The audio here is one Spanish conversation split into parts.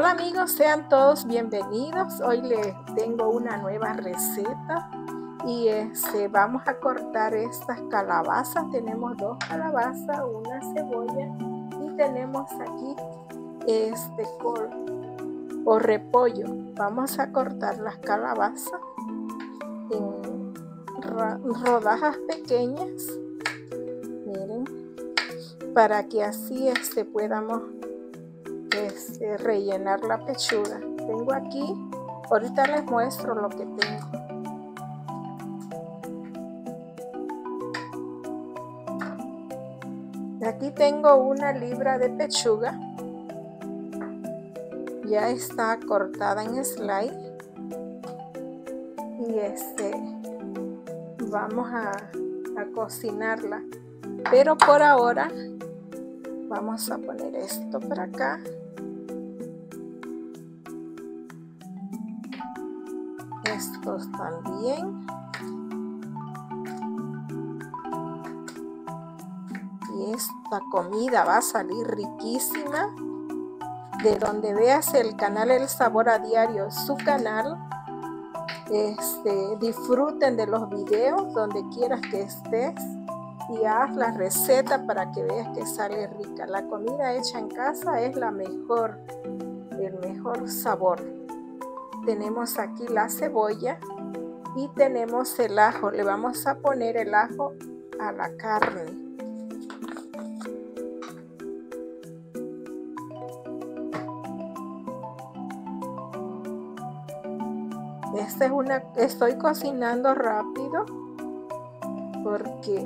Hola amigos, sean todos bienvenidos. Hoy les tengo una nueva receta y este, vamos a cortar estas calabazas. Tenemos dos calabazas, una cebolla y tenemos aquí este col o repollo. Vamos a cortar las calabazas en rodajas pequeñas. Miren, para que así este podamos este, rellenar la pechuga. Tengo aquí, ahorita les muestro lo que tengo. Aquí tengo una libra de pechuga. Ya está cortada en slide. Y este vamos a, cocinarla. Pero por ahora vamos a poner esto por acá estos también y esta comida va a salir riquísima de donde veas el canal El Sabor a Diario su canal este, disfruten de los videos donde quieras que estés y haz la receta para que veas que sale rica. La comida hecha en casa es la mejor, el mejor sabor. Tenemos aquí la cebolla y tenemos el ajo. Le vamos a poner el ajo a la carne. Esta es una, estoy cocinando rápido porque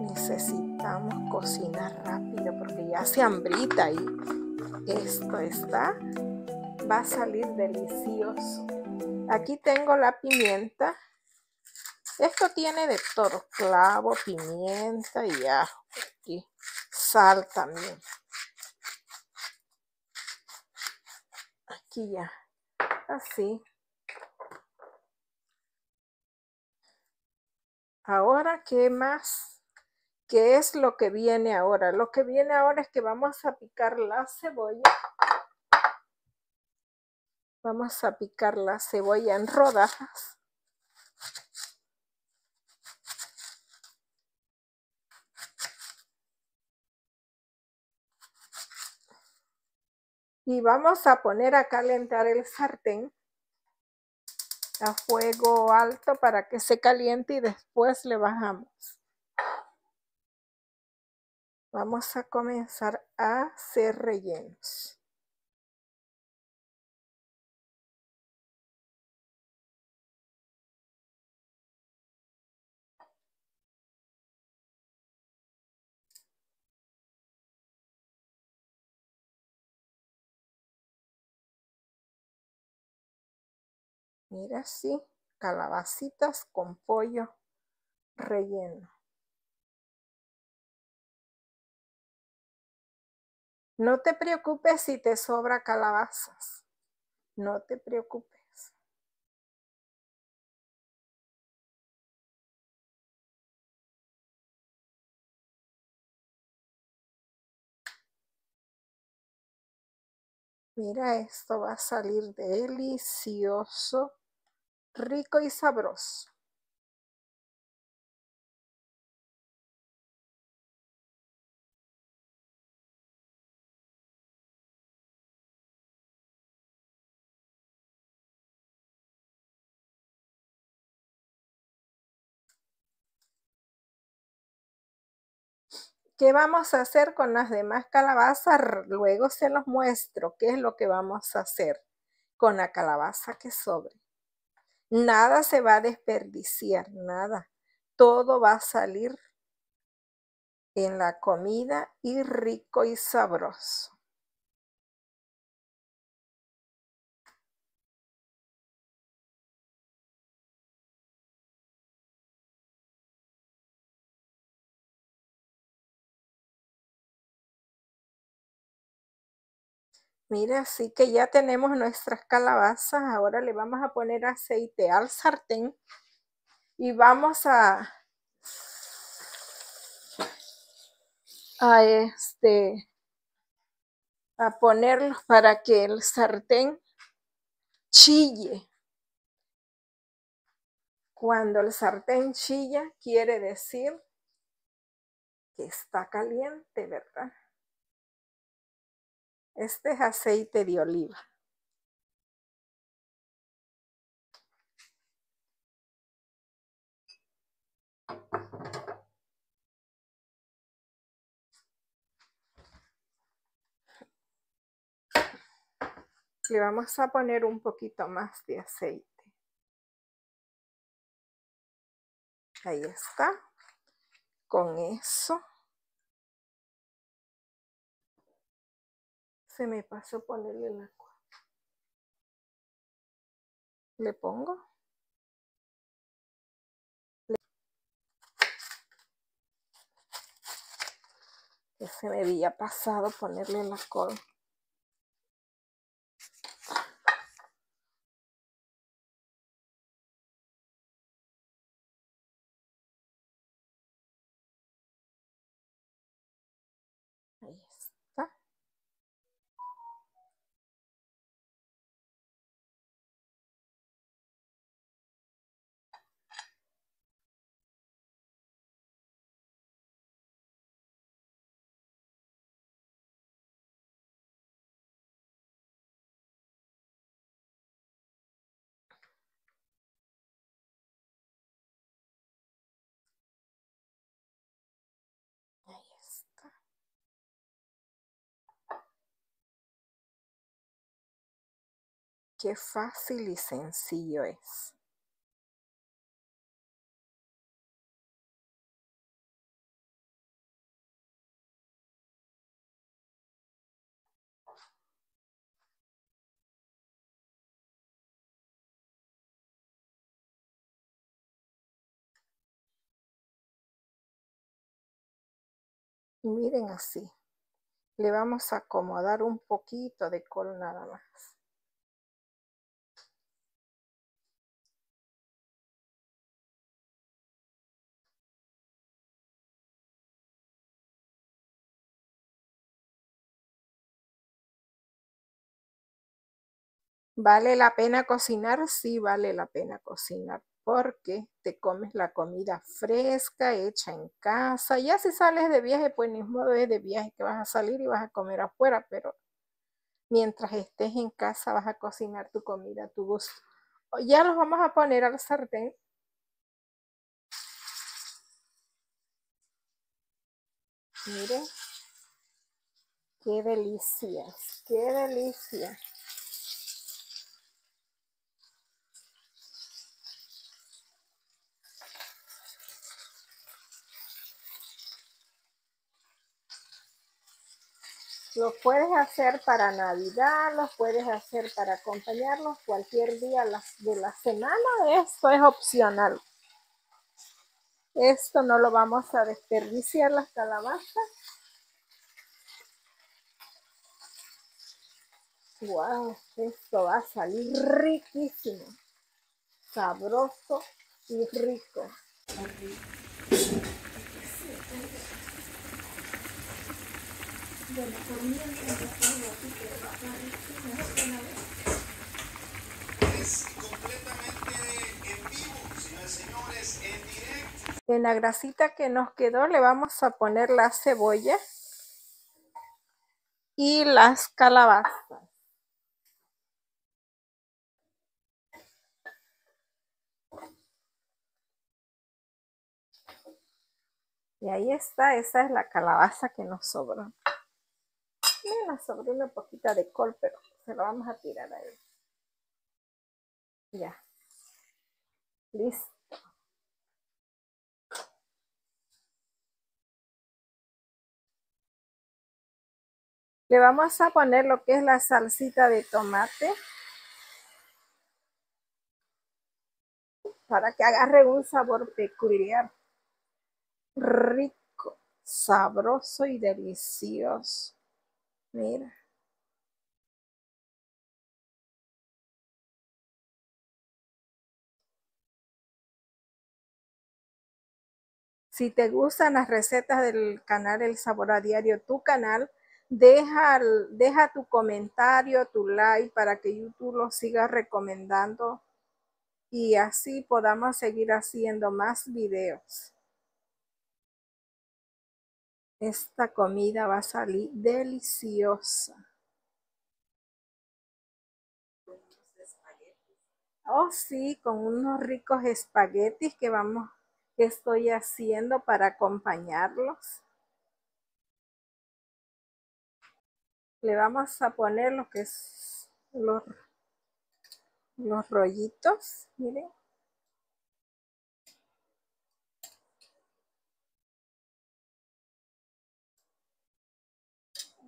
necesitamos cocinar rápido porque ya se hambrita y esto está, va a salir delicioso. Aquí tengo la pimienta. Esto tiene de todo, clavo, pimienta y ajo. Y sal también. Aquí ya, así. Ahora, ¿qué más? ¿Qué es lo que viene ahora? Lo que viene ahora es que vamos a picar la cebolla. Vamos a picar la cebolla en rodajas. Y vamos a poner a calentar el sartén a fuego alto para que se caliente y después le bajamos. Vamos a comenzar a hacer rellenos. Mira así, calabacitas con pollo relleno. No te preocupes si te sobra calabazas. No te preocupes. Mira, esto va a salir delicioso, rico y sabroso. ¿Qué vamos a hacer con las demás calabazas? Luego se los muestro qué es lo que vamos a hacer con la calabaza que sobre. Nada se va a desperdiciar, nada. Todo va a salir en la comida y rico y sabroso. Mira, así que ya tenemos nuestras calabazas. Ahora le vamos a poner aceite al sartén y vamos a, a este a ponerlos para que el sartén chille. Cuando el sartén chilla, quiere decir que está caliente, ¿verdad? Este es aceite de oliva. Le vamos a poner un poquito más de aceite. Ahí está. Con eso. Se me pasó ponerle el agua. Le pongo. Que se me había pasado ponerle la col. Ahí está. Ahí está. Qué fácil y sencillo es. Miren así. Le vamos a acomodar un poquito de col nada más. ¿Vale la pena cocinar? Sí, vale la pena cocinar porque te comes la comida fresca, hecha en casa. Ya si sales de viaje, pues ni modo es de viaje que vas a salir y vas a comer afuera, pero mientras estés en casa vas a cocinar tu comida a tu gusto. Ya los vamos a poner al sartén. Miren, qué delicias, qué delicia. Los puedes hacer para Navidad, los puedes hacer para acompañarlos cualquier día de la semana. Esto es opcional. Esto no lo vamos a desperdiciar las calabazas. Wow, esto va a salir riquísimo, sabroso y rico. Es en la grasita que nos quedó le vamos a poner la cebolla y las calabazas. Y ahí está, esa es la calabaza que nos sobró. Sobró una poquita de col, pero se lo vamos a tirar ahí. Ya. Listo. Le vamos a poner lo que es la salsita de tomate. Para que agarre un sabor peculiar. Rico, sabroso y delicioso. Mira. Si te gustan las recetas del canal El Sabor a Diario, tu canal, Deja, deja tu comentario, tu like para que YouTube lo siga recomendando y así podamos seguir haciendo más videos. Esta comida va a salir deliciosa. Oh, sí, con unos ricos espaguetis que vamos, que estoy haciendo para acompañarlos. Le vamos a poner lo que es los, los rollitos, miren.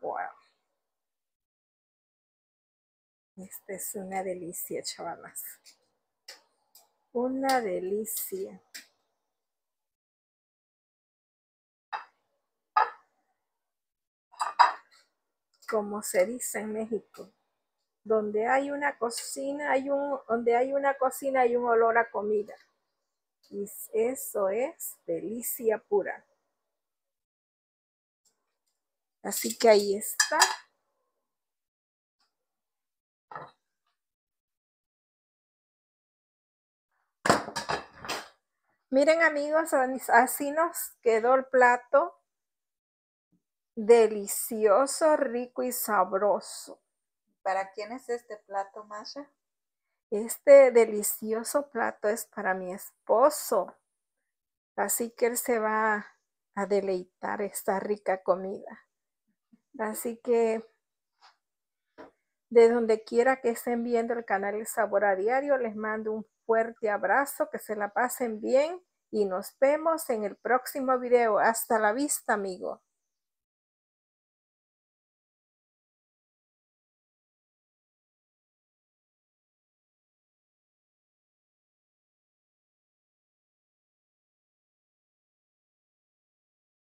Wow. Esta es una delicia, chavalas. Una delicia. Como se dice en México, donde hay una cocina, hay un, donde hay una cocina hay un olor a comida. Y eso es delicia pura. Así que ahí está. Miren amigos, así nos quedó el plato. Delicioso, rico y sabroso. ¿Para quién es este plato, Masha? Este delicioso plato es para mi esposo. Así que él se va a deleitar esta rica comida. Así que de donde quiera que estén viendo el canal El Sabor a Diario, les mando un fuerte abrazo, que se la pasen bien y nos vemos en el próximo video. Hasta la vista, amigo.